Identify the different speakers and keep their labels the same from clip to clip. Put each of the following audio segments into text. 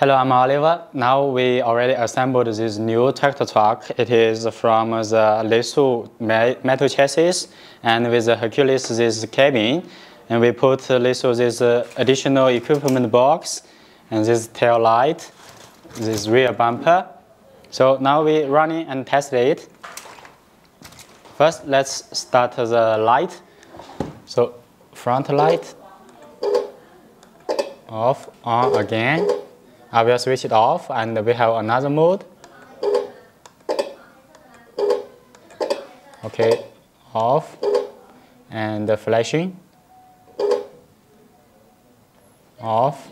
Speaker 1: Hello, I'm Oliver. Now we already assembled this new tractor truck. It is from the LESU metal chassis and with the Hercules this cabin. And we put LESU this uh, additional equipment box and this tail light, this rear bumper. So now we run it and test it. First, let's start the light. So front light, off, on again. I will switch it off and we have another mode. Okay, off and the flashing. Off.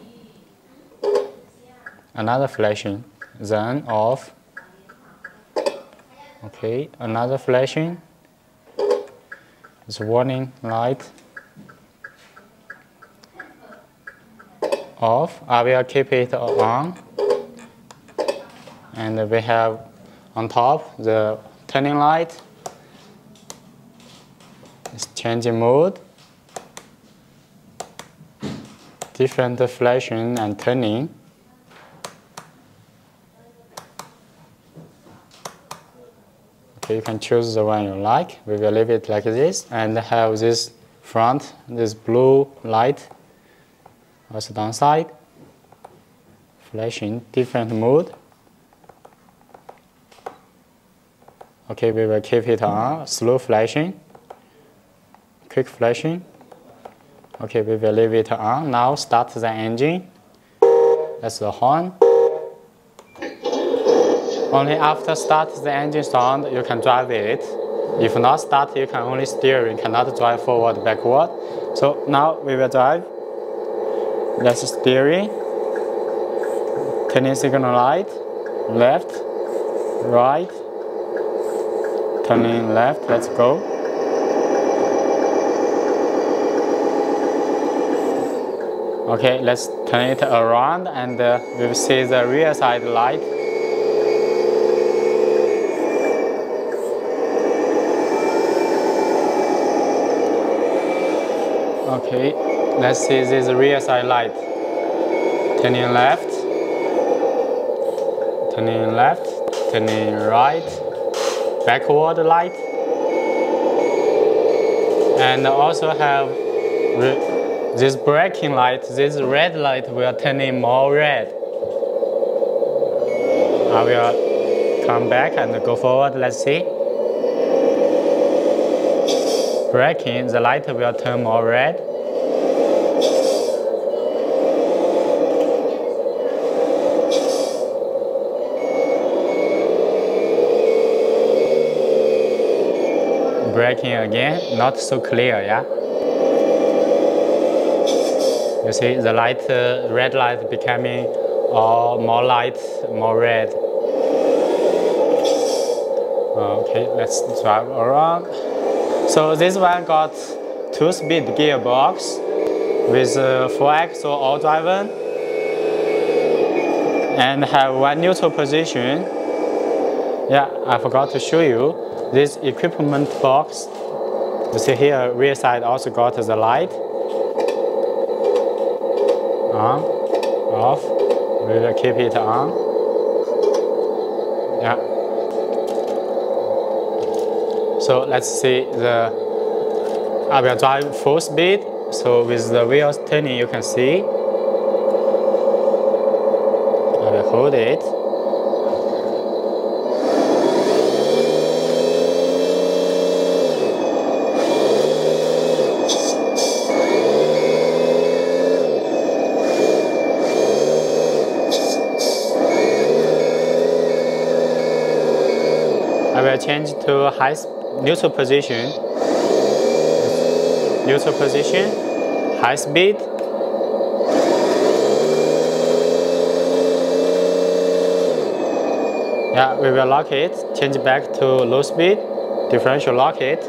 Speaker 1: Another flashing, then off. Okay, another flashing. It's warning light. Off. Uh, I will keep it on. And we have on top the turning light. It's changing mode. Different flashing and turning. Okay, you can choose the one you like. We will leave it like this and have this front, this blue light also downside, flashing different mode. Okay, we will keep it on, slow flashing, quick flashing. Okay, we will leave it on. Now start the engine. That's the horn. Only after start the engine sound, you can drive it. If not start, you can only steer, you cannot drive forward, backward. So now we will drive. That's steering. Turning signal light. Left. Right. Turning left. Let's go. Okay, let's turn it around and uh, we will see the rear side light. Okay, Let's see this rear side light. Turning left, turning left, turning right, backward light. And also have this braking light, this red light will turn in more red. I will come back and go forward, let's see. Braking, the light will turn more red. Again, not so clear, yeah? You see the light, uh, red light becoming or more light, more red. Okay, let's drive around. So this one got two-speed gearbox with uh, four axle all driven and have one neutral position. Yeah, I forgot to show you. This equipment box, you see here, rear side also got the light. On, off, we will keep it on. Yeah. So let's see the, I will drive full speed. So with the wheels turning, you can see. I will hold it. Change to high neutral position. Neutral position, high speed. Yeah, we will lock it, change back to low speed, differential lock it.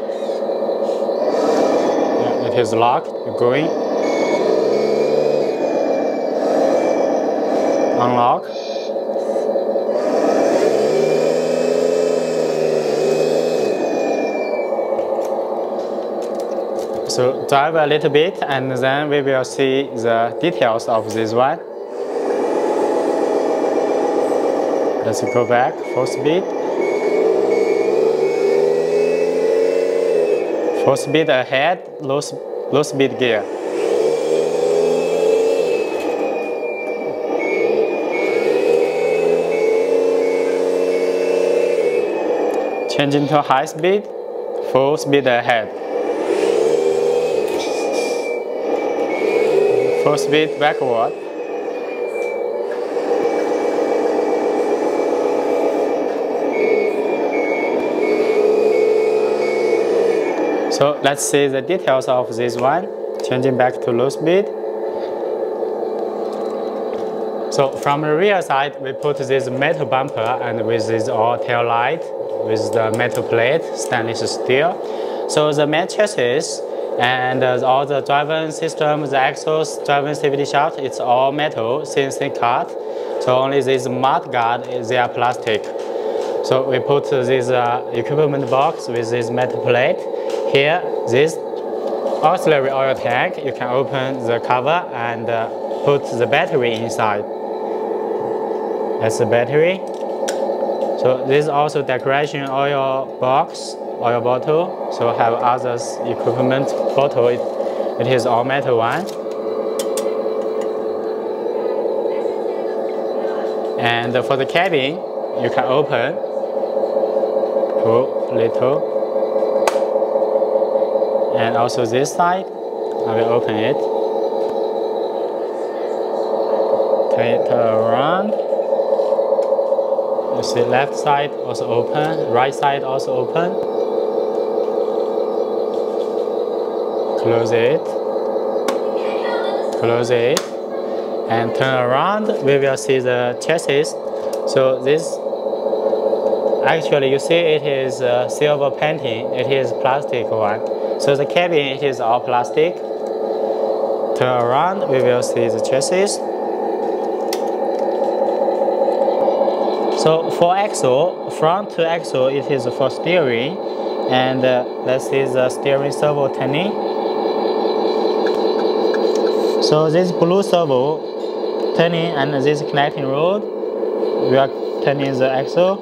Speaker 1: Yeah, it is locked, going. Unlock. So drive a little bit and then we will see the details of this one. Let's go back, full speed. Full speed ahead, low, low speed gear. Changing to high speed, full speed ahead. Full speed backward. So let's see the details of this one. Changing back to low speed. So from the rear side, we put this metal bumper and with this all tail light with the metal plate, stainless steel. So the main chassis and uh, all the driving system, the axles, driving safety shaft, it's all metal, CNC cut. So only this mud guard, they are plastic. So we put this uh, equipment box with this metal plate. Here, this auxiliary oil tank, you can open the cover and uh, put the battery inside. That's the battery. So this is also decoration oil box, oil bottle. So have others equipment bottle. It, it is all metal one. And for the cabin, you can open, pull little, and also this side, I will open it. Turn it around. You see left side also open, right side also open. Close it. Close it. And turn around, we will see the chassis. So this, actually you see it is silver painting, it is plastic one. So the cabin it is all plastic. Turn around, we will see the chassis. So for axle, front to axle, it is for steering. And uh, let's see the steering servo turning. So this blue servo turning and this connecting rod, we are turning the axle.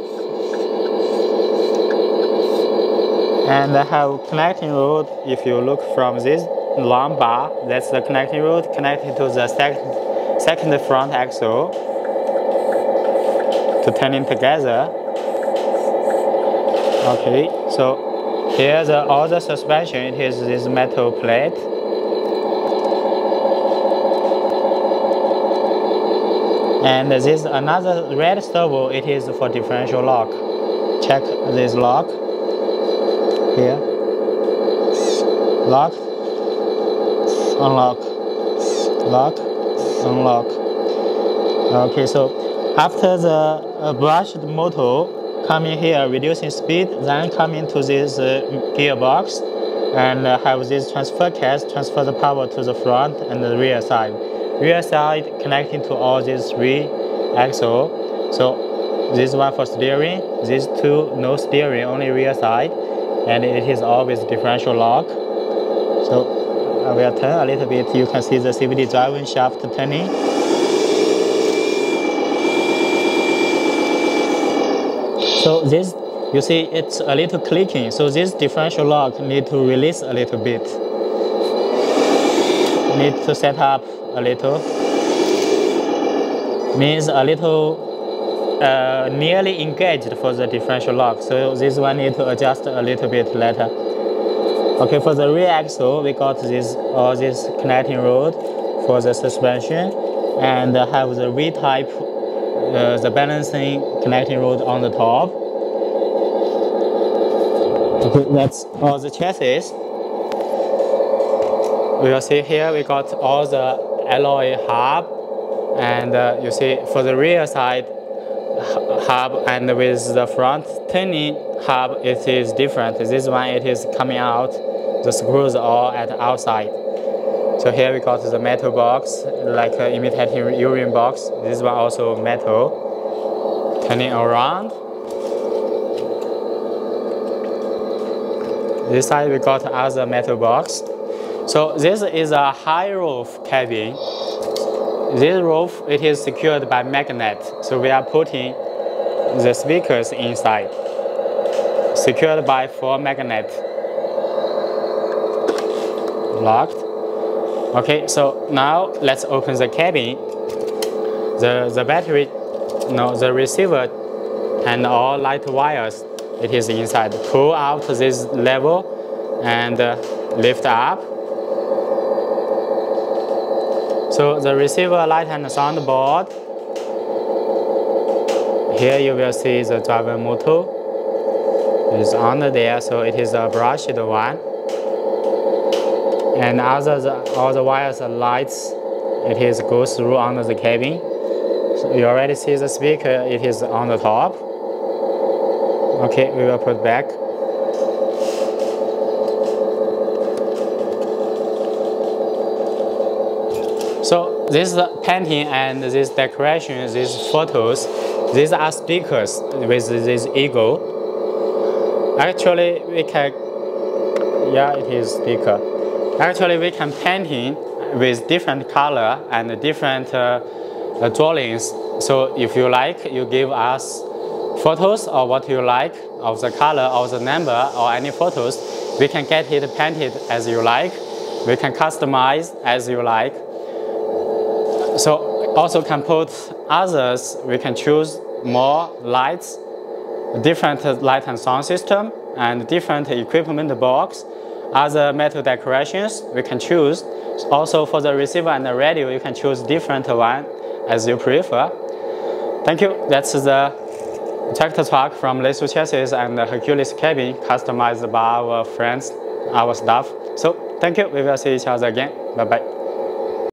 Speaker 1: And I have connecting rod, if you look from this long bar, that's the connecting rod connected to the second, second front axle to turn it together. Okay, so here's the other suspension, it is this metal plate. And this another red servo, it is for differential lock. Check this lock. Here. Lock. Unlock. Lock. Unlock. Okay so after the uh, brushed motor coming here reducing speed then coming to this uh, gearbox and uh, have this transfer case transfer the power to the front and the rear side rear side connecting to all these three axle so this one for steering these two no steering only rear side and it is always differential lock. So I will turn a little bit. You can see the CVD driving shaft turning. So this, you see, it's a little clicking. So this differential lock need to release a little bit. Need to set up a little. Means a little uh, nearly engaged for the differential lock. So this one need to adjust a little bit later. Okay, for the rear axle, we got this all this connecting rod for the suspension and have the V-type, uh, the balancing connecting rod on the top. Okay, that's all the chassis. We will see here we got all the alloy hub and uh, you see for the rear side hub and with the front turning hub it is different. This one it is coming out, the screws are at outside. So here we got the metal box, like uh, imitating urea box. This one also metal. Turning around. This side we got other metal box. So this is a high roof cabin this roof, it is secured by magnet. So we are putting the speakers inside, secured by four magnets. Locked. Okay, so now let's open the cabin. The, the battery, no, the receiver and all light wires, it is inside. Pull out this level and uh, lift up. So the receiver light and sound board here you will see the driver motor is under there, so it is a brushed one. And other the, all the wires and lights, it is goes through under the cabin. So you already see the speaker, it is on the top. Okay, we will put back. So this painting and this decoration, these photos, these are speakers with this eagle. Actually, we can, yeah, it is speaker. Actually, we can painting with different color and different uh, drawings. So if you like, you give us photos or what you like of the color or the number or any photos. We can get it painted as you like. We can customize as you like. So also can put others, we can choose more lights, different light and sound system, and different equipment box. Other metal decorations, we can choose. Also for the receiver and the radio, you can choose different one as you prefer. Thank you. That's the tractor truck from LESU Chassis and Hercules cabin customized by our friends, our staff. So thank you. We will see each other again. Bye-bye.